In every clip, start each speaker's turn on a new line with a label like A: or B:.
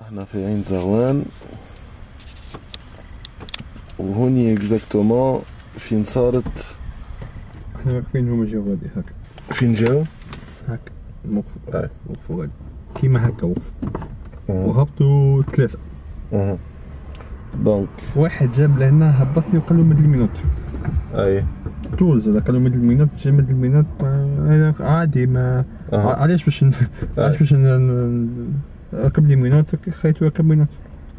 A: إحنا في عين زغوان وهوني exactement فين صارت؟
B: إحنا واقفين هما جاو غادي؟ هكا
A: فين جاو؟
B: هكا موقف
A: أي.
B: وقفوا غادي. كيما هكا وقفوا. وهبطوا ثلاثة.
A: donc.
B: واحد جاب لهنا هبطني وقال له مد ال
A: menottes. أي.
B: طول زاد قال له مد ال menottes جا مد ال menottes عادي ما. علاش باش علاش باش ن- ن- ركب لي مينوت خيط ركب مينوت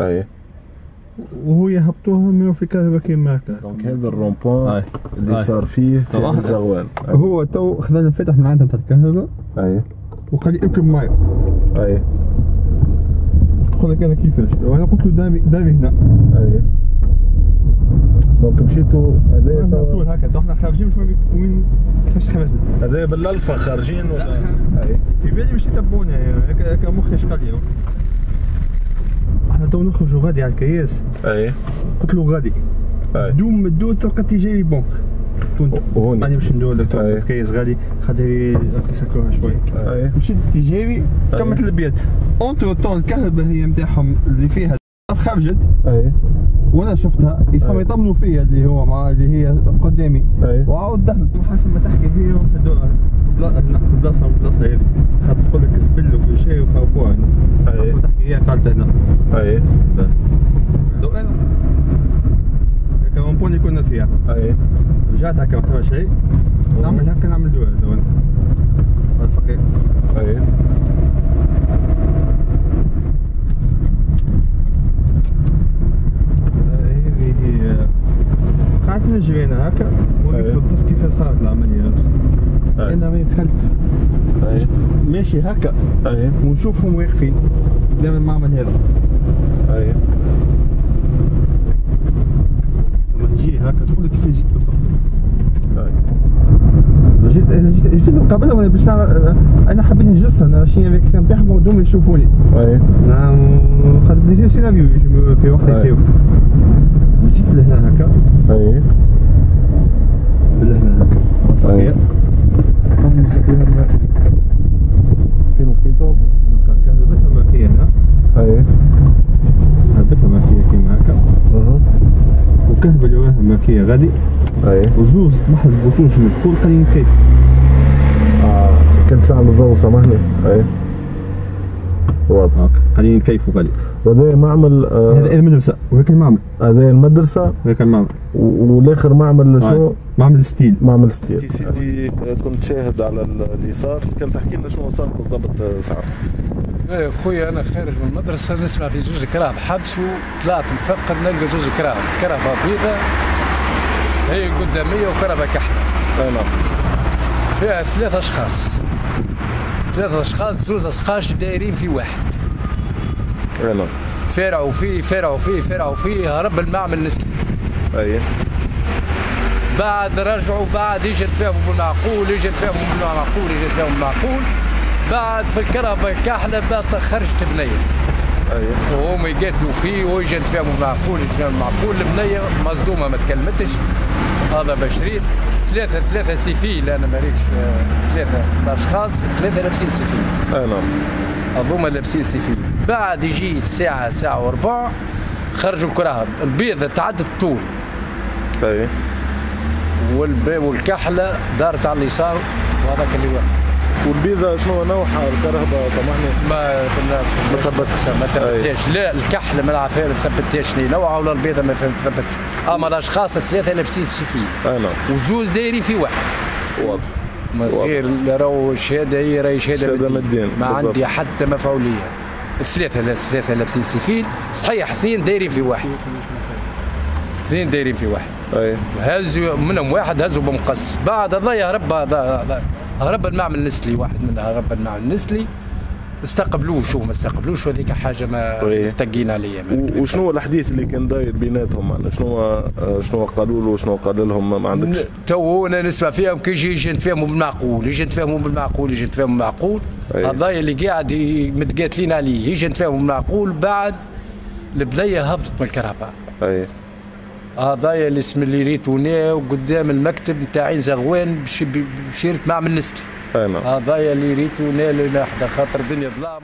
A: أي.
B: وهو يهبطوها من في الكهرباء كيما هكا
A: دونك هذا
B: أي.
A: اللي
B: أي.
A: صار فيه زغوان
B: هو تو خذا الفتح من عندها تاع الكهرباء.
A: أي.
B: وقال لي اركب معي.
A: أي.
B: قلت لك أنا كيفاش؟ وأنا قلت له دامي دامي هنا.
A: أي. دونك مشيتوا هذايا
B: طول هكا. تو إحنا خارجين شوي وين كيفاش خرجنا
A: هذايا بالالفا خارجين ولا؟ أي.
B: في بالي باش يتبعونا يعني هكا هكا مخي شقال لي إحنا تو نخرجوا غادي على الكياس.
A: أي.
B: قلت له غادي دوم دو تلقى تجاري بونك
A: وهوني.
B: أنا باش ندور لك. الكياس غادي. خلي يسكروها شوي. مشيت التجاري كملت البيت اونتر طون الكهرباء هي نتاعهم اللي فيها خرجت.
A: أي.
B: وأنا شفتها. يسمى. يطمنوا فيا اللي هو مع اللي هي قدامي.
A: أي.
B: وعاود دخلت. حسب ما تحكي. هي وخدوها في بلاصه في البلاصه هذه خاطر تقول لك سبل وكل شيء وخافوها. هنا
A: أي.
B: حسب ما تحكي. هي قالت هنا
A: أي.
B: لو أنا اللي كنا فيها.
A: أي.
B: رجعت هكا ما فيها شيء نعمل هكا نعمل لو أنا صحيح
A: أي
B: هذه هي نجري أنا هكا
A: أي.
B: وريت بالضبط كيف صارت العملية
A: أي.
B: أنا ملي دخلت.
A: اي
B: ماشي هكا.
A: اي
B: ونشوفهم واقفين. قدام المعمل هذا.
A: اي
B: لما تجي هكا تقول لك كيف جيت جيت مقابله وأنا باش أنا حبيت نجلس أنا شي فيكسيون نتاعهم ودوم يشوفوني
A: اي
B: نعم قد ديزيو سيناريو في وقت. يصير جيت لهنا هكا
A: أي.
B: لهنا هكا صحيح قام نسكرها الماكينه
A: فين لقيتهم؟
B: هبتها ماكينه هنا
A: اي
B: هبتها ماكينه كيما هكا أها اللي وراها ماكينه غادي.
A: أي.
B: وزوز محل بوطون من الكل قاعدين كيف
A: آه كنت تعمل الضوء سامحني أي. واضح.
B: قاعدين يتكيفوا غادي.
A: وهذا معمل آه،
B: هذا المدرسة. وهيك المعمل
A: هذا المدرسة؟
B: هيك المعمل
A: والآخر معمل شنو؟
B: معمل ستيل.
A: معمل ستيل. سيدي كنت شاهد على اليسار. كان تحكي لنا شنو صار بالضبط ساعة.
C: إيه خويا أنا خارج من المدرسة نسمع في زوج كراب. حبسوا طلعت نتفقد نلقى زوج كراب. كرهبه بيضة هي قدامية وكرهبه كحلة.
A: أي نعم.
C: فيها ثلاث أشخاص. ثلاث أشخاص زوز أشخاص دايرين في واحد.
A: أي نعم.
C: فارعوا فيه فارعوا فيه فارعوا فيه هرب المعمل نسلي
A: أي.
C: بعد رجعوا بعد يجي نتفاهموا بالمعقول يجي نتفاهموا بالمعقول يجي نتفاهموا بالمعقول. بعد في الكرهبه الكحله بعد خرجت بنية.
A: اي
C: وهم يقاتلوا فيه ويجي يتفاهموا معقول يتفاهموا معقول البنيه مصدومة ما تكلمتش. هذا بشريط ثلاثة ثلاثة civil أنا ماريكش آه، ثلاثة أشخاص ثلاثة لابسين civil
A: أي نعم.
C: هذوما لابسين civil بعد يجي الساعة ساعة وربع خرجوا الكراهب البيضة تعدت الطول
A: اي
C: والب- والكحلة دارت على اليسار وهذاك اللي وقع
A: والبيضة شنو نوعها الكرهبة سامحني
C: ما
A: ما ثبتش.
C: ما ثبتهاش لا الكحله ما نعرفها ما ثبتهاش لي نوعها ولا البيضة ما ثبتش. اما الاشخاص الثلاثه لابسين سيفين
A: أي نعم.
C: وزوز دايرين في واحد.
A: واضح. واضح.
C: غير راهو الشهاده هي راهي شهاده
A: شهادة
C: من
A: الدين،
C: ما. عندي حتى مفعوليه الثلاثه الثلاثه لابسين سيفين صحيح اثنين دايرين في واحد. اثنين دايرين في واحد.
A: أي.
C: هزوا منهم واحد هزوا بمقص. بعد هذايا هرب هذا هذا- هرب المعمل النسلي واحد منهم هرب المعمل النسلي. استقبلوه شوف ما استقبلوش وهذيك حاجة ما
A: إيه.
C: تقين عليا
A: وشنو الحديث اللي كان داير بيناتهم؟ معنا شنو شنو قالوا له وشنو قال لهم؟ ما عندكش؟
C: تو أنا نسمع فيهم كي يجي يجي نتفاهموا بالمعقول يجي نتفاهموا بالمعقول يجي نتفاهموا بالمعقول. هذايا اللي قاعد متقاتلين عليه يجي نتفاهموا بالمعقول بعد البنيه هبطت من
A: الكرهبة.
C: هذايا اللي اسم اللي ريتو هنا وقدام المكتب نتاع عين زغوان بش- بشيرة معمل
A: نعم.
C: هذايا اللي ريتو هنا لنا حدا خاطر الدنيا ظلام.